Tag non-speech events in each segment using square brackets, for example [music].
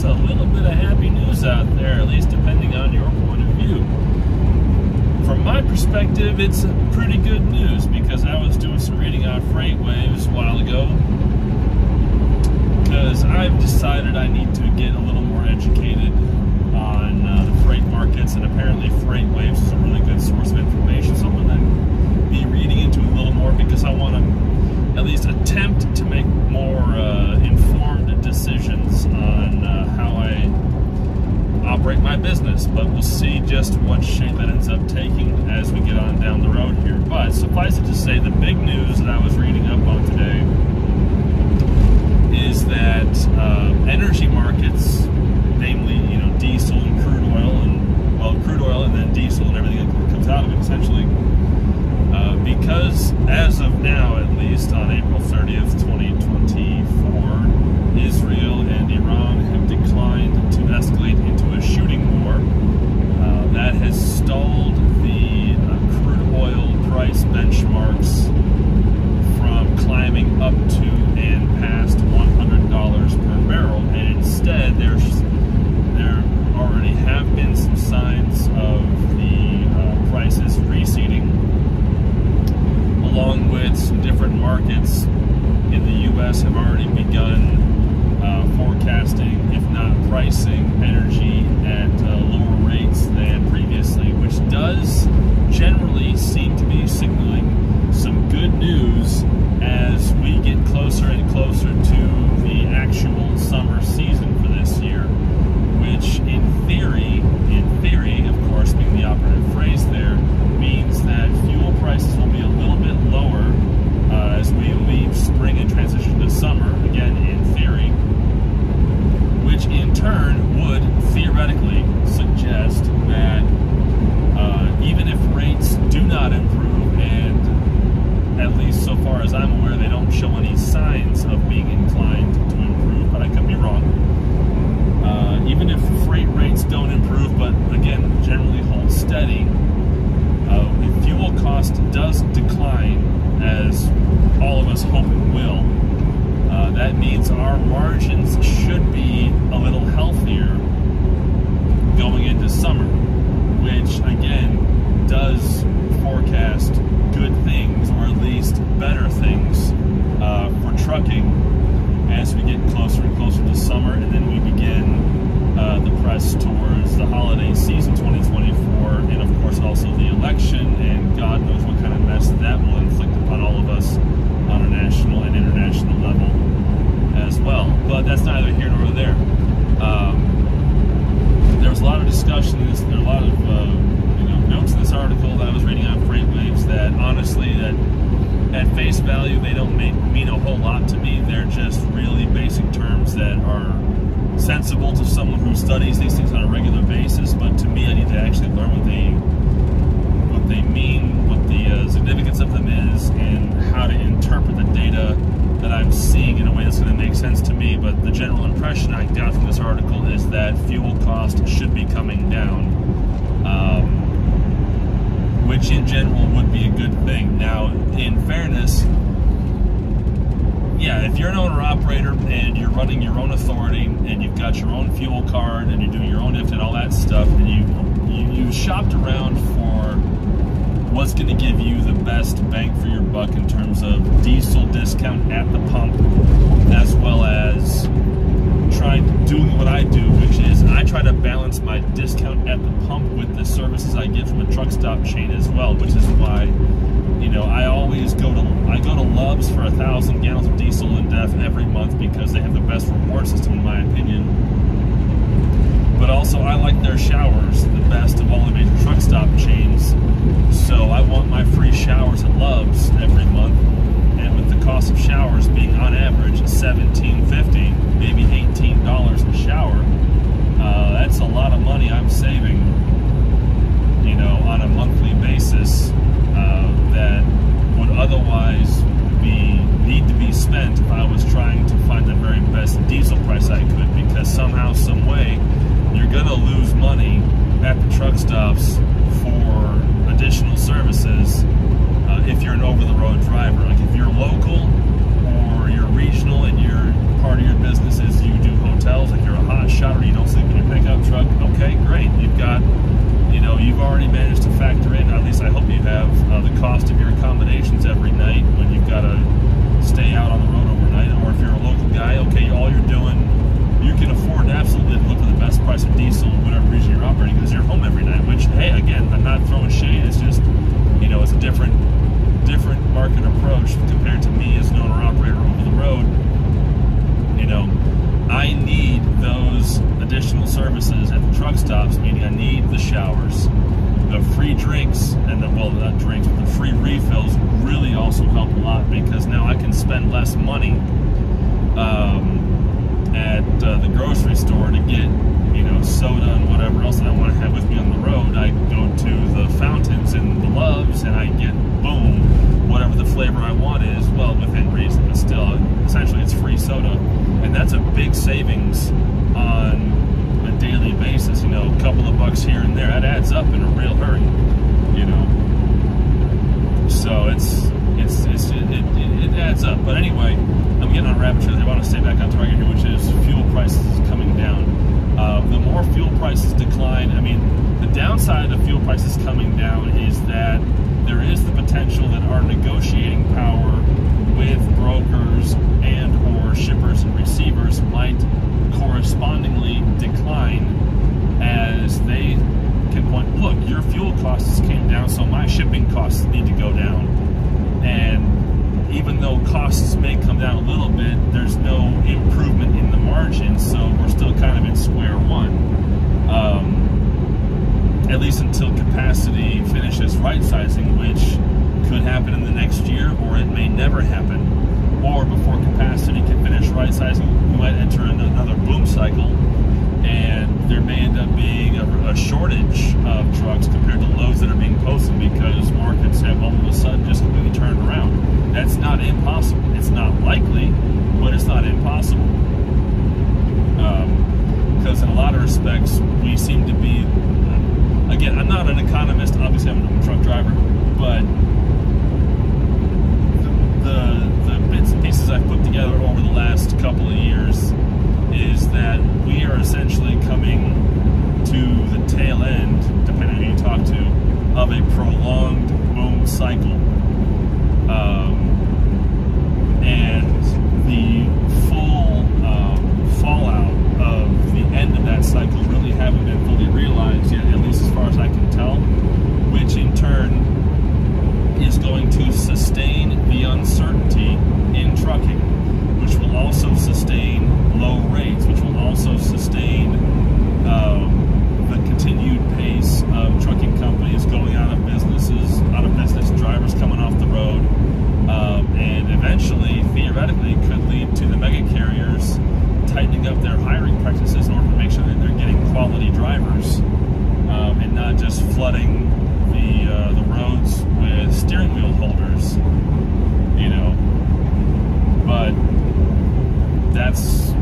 just a little bit of happy news out there, at least depending on your point of view. From my perspective, it's pretty good news because I was doing some reading on FreightWaves a while ago. Because I've decided I need to get a little more educated on uh, the freight markets, and apparently FreightWaves is a really good source of information. So I'm going to be reading into it a little more because I want to at least attempt to make more uh, informed decisions on uh, how I operate my business. But we'll see just what shape that ends up taking as we get on down the road here. But suffice it to say, the big news that I was reading up on today is that uh, energy markets, namely, you know, diesel and crude oil, and well, crude oil and then diesel and everything that comes out of it, essentially, uh, because as of now, at least on April 30th, 2024, Israel and Iran have declined to escalate into a shooting war. Uh, that has stalled the uh, crude oil price benchmarks from climbing up to and past $100 per barrel, and instead there's there already have been some signs of the uh, prices receding, along with some different markets in the U.S. have already begun uh, forecasting, if not pricing, energy at uh, lower rates than previously, which does generally seem to be signaling some good news as we get closer and closer to the actual summer season for this year, which in theory, in theory, of course, being the operative phrase there, means that fuel prices will be a little bit lower uh, as we leave spring and transition to summer, again, in theory, which in turn would theoretically suggest that uh, even if rates do not improve, and at least so far as I'm aware, they don't show any signs of being inclined to improve, but I could be wrong. Uh, even if freight rates don't improve, but again, generally hold steady, uh, if fuel cost does decline, as all of us hope it will, uh, that means our margins should be a little healthier going into summer, which again does forecast good things, or at least better things, uh, for trucking as we get closer and closer to summer, and then we begin uh, the press towards the holiday season 2024, and of course also the election, and God knows what kind of mess that will inflict upon all of us on a national and international level as well. But that's neither here nor there. Um, there was a lot of discussion. In this, there are a lot of uh, you know notes in this article that I was reading on FreightWaves that honestly that at face value they don't make, mean a whole lot to me. They're just really basic terms that are sensible to someone who studies these things on a regular basis. But to me, I need to actually learn what they what they mean, what the uh, significance of them is, and how to interpret the data that I'm seeing in a way that's going to make sense to me. But the general impression I got from this article is that fuel cost should be coming down, um, which in general would be a good thing. Now, in fairness, yeah, if you're an owner operator and you're running your own authority and you've got your own fuel card and you're doing your own IFT and all that stuff, and you you, you shopped around for what's going to give you the best bang for your buck in terms of diesel discount at the pump, as well as trying doing what I do, which is I try to balance my discount at the pump with the services I get from a truck stop chain as well, which is why you know I always go to I go to Love's for a thousand gallons of diesel and DEF every month because they have the best reward system in my opinion. But also I like their showers the best of all the major truck stop chains. So I want my free showers at Love's every month. And with the cost of showers being on average $17.50, maybe $18 a shower, uh, that's a lot of money I'm saving, you know, on a monthly basis uh, that would otherwise be need to be spent if I was trying to find the very best diesel price I could because somehow, some way, you're gonna lose money at the truck stops for additional services uh, if you're an over-the-road driver. Like if you're local or you're regional and you're part of your business is you do hotels, like you're a hot shot or you don't sleep in your pickup truck, okay, great. You've got, you know, you've already managed to factor in, at least I hope you have, uh, the cost of your accommodations every night when you've got to stay out on the road overnight. Or if you're a local guy, okay, all you're doing, you can afford to absolutely look for the best price of diesel in whatever region you're operating because you're home every night, which, hey, again, I'm not throwing shade. It's just, you know, it's a different different market approach compared to me as an owner operator over the road. You know, I need those additional services at the truck stops, meaning I need the showers, the free drinks, and the well, not drinks, but the free refills really also help a lot because now I can spend less money um, at uh, the grocery store to get you know soda and whatever else that I want to have with me on the road. I go to the fountains and the Love's, and I get boom whatever the flavor I want is. Well, within reason, but still, essentially, it's free soda, and that's a big savings on daily basis. You know, a couple of bucks here and there, that adds up in a real hurry. You know, so it's it's, it's it, it, it adds up. But anyway, I'm getting on rabbit trail. I want to stay back on target here, which is fuel prices coming down. Uh, the more fuel prices decline, I mean, the downside of fuel prices coming down is that there is the potential that our negotiating power with brokers and or shippers and receivers might correspondingly decline as they can point, look, your fuel costs came down, so my shipping costs need to go down. And even though costs may come down a little bit, there's no improvement in the margin, so we're still kind of in square one. Um, at least until capacity finishes right sizing, which could happen in the next year or it may never happen. Or before capacity can finish right sizing, we might enter into another boom cycle and there may end up being a, a, shortage of trucks compared to loads that are being posted because markets have all of a sudden just completely turned around. That's not impossible. It's not likely, but it's not impossible. Because um, in a lot of respects, we seem to be. Again, I'm not an economist. Obviously, I'm a truck driver, but the the I've put together over the last couple of years is that we are essentially coming to the tail end, depending on who you talk to, of a prolonged boom cycle. Um, and the full um, fallout of the end of that cycle really haven't been fully realized yet, at least as far as I can tell, which in turn is going to sustain the uncertainty in trucking which will also sustain low rates, which will also sustain um, the continued pace of trucking companies going out of businesses, out of business, drivers coming off the road, um, and eventually, theoretically, could lead to the mega carriers tightening up their hiring practices in order to make sure that they're getting quality drivers um, and not just flooding the uh, the roads with steering wheel holders. You know, but that's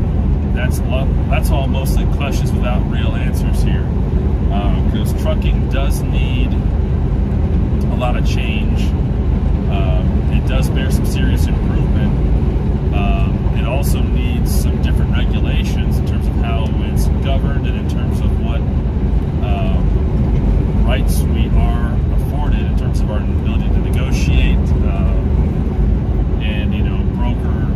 that's that's all mostly questions without real answers here, because uh, trucking does need a lot of change. Um, it does bear some serious improvement. Um, it also needs some different regulations in terms of how it's governed and in terms of what um, rights we are afforded in terms of our ability to negotiate. Uh,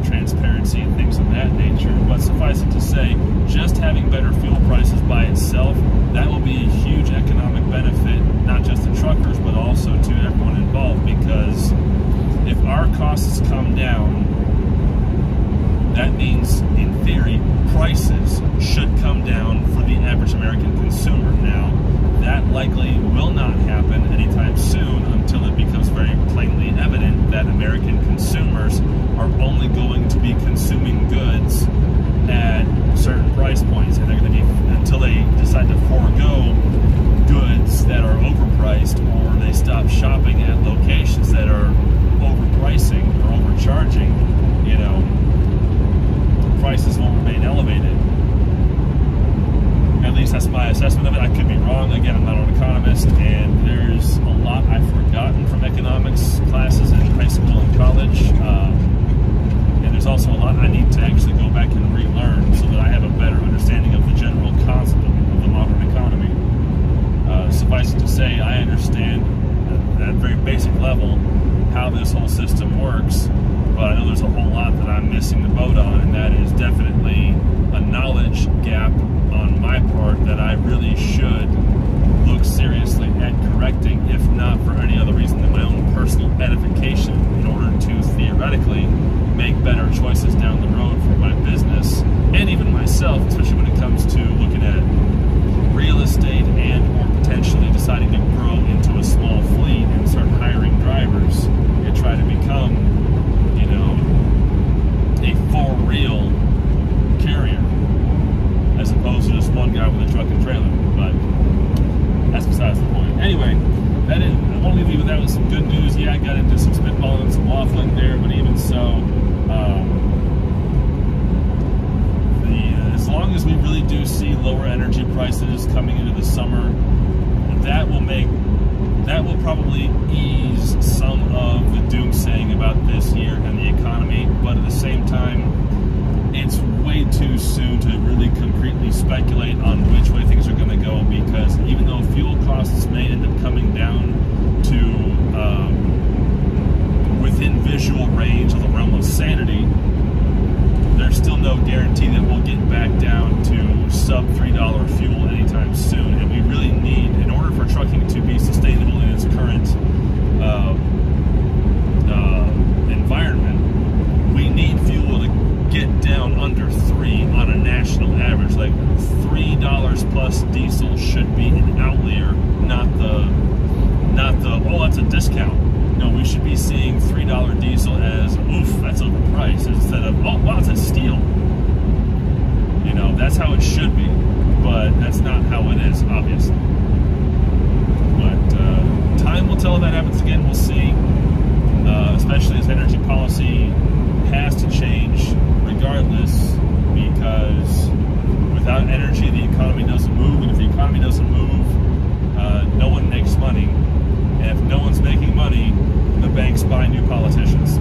transparency and things of that nature. But suffice it to say, just having better fuel prices by itself, that will be a huge economic benefit, not just to truckers, but also to everyone involved. Because if our costs come down, that means, in theory, prices should come down for the average American consumer. Now, that likely will not happen anytime soon until it becomes very plainly evident that American consumers are only going to be consuming goods at certain price points, and they're going to be until they decide to forego goods that are overpriced or they stop shopping at locations that are overpricing or overcharging. You know, prices will remain elevated. At least that's my assessment of it. I could be wrong. Again, I'm not an economist, and there's a lot I've forgotten from economics classes in high school and college how this whole system works, but I know there's a whole lot that I'm missing the boat on, and that is definitely a knowledge gap on my part that I really should look seriously at correcting, if not for any other reason than my own personal edification, in order to theoretically make better choices down the road for my business and even myself, especially when it comes to looking at real estate and or potentially deciding to grow into a small fleet and start hiring drivers and try to become, you know, a for real carrier as opposed to just one guy with a truck and trailer. But that's besides the point. Anyway, that is, I want to leave you with that with some good news. Yeah, I got into some spitballing and some waffling there, but even so, um, the, uh, as long as we really do see lower energy prices coming into the summer, that will make that will probably ease some of the doomsaying about this year and the economy. But at the same time, it's way too soon to really concretely speculate on which way things are going to go because even though fuel costs may end up coming down to um, within visual range of the realm of sanity, there's still no guarantee that we'll get back down to sub $3 fuel anytime soon. And we really need, in order for trucking to be sustainable in its current uh, uh, environment, we need fuel to get down under three on a national average. Like three dollars plus diesel should be an outlier, not the not the oh that's a discount. No, we should be seeing three dollar diesel as oof, that's overpriced instead of oh wow, it's a steal. You know, that's how it should be, but that's not how it is, obviously. But uh, time will tell if that happens again. We'll see. Uh, especially as energy policy has to change regardless, because without energy, the economy doesn't move, and if the economy doesn't move, uh, no one makes money. And if no one's making money, the banks buy new politicians.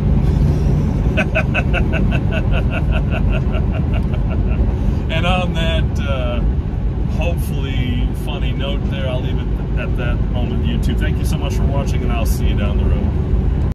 [laughs] and on that uh, hopefully funny note there, I'll leave it at that moment, YouTube. Thank you so much for watching, and I'll see you down the road.